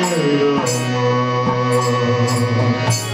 Thank you.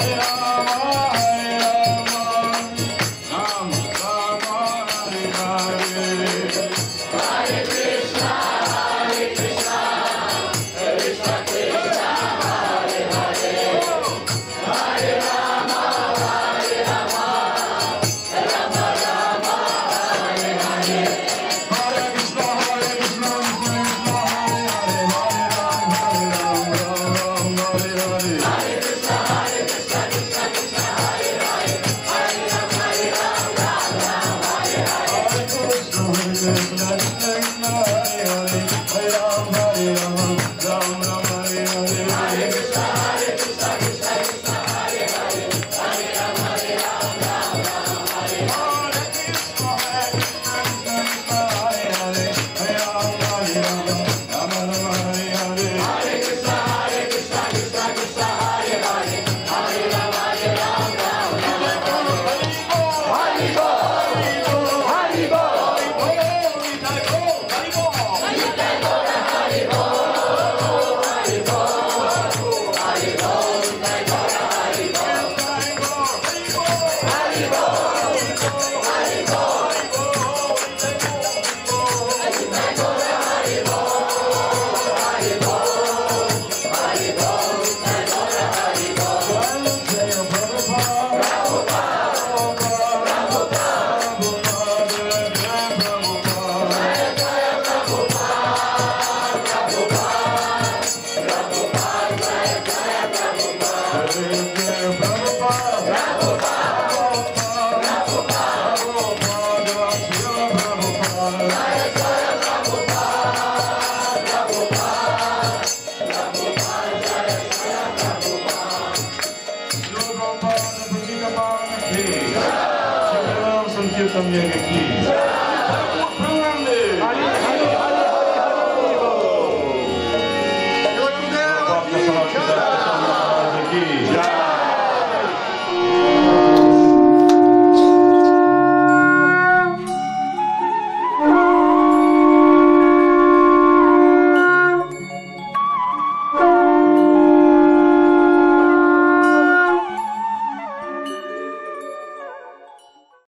Hare Hare